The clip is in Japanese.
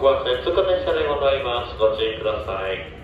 ご案内通過電車でございます。ご注意ください。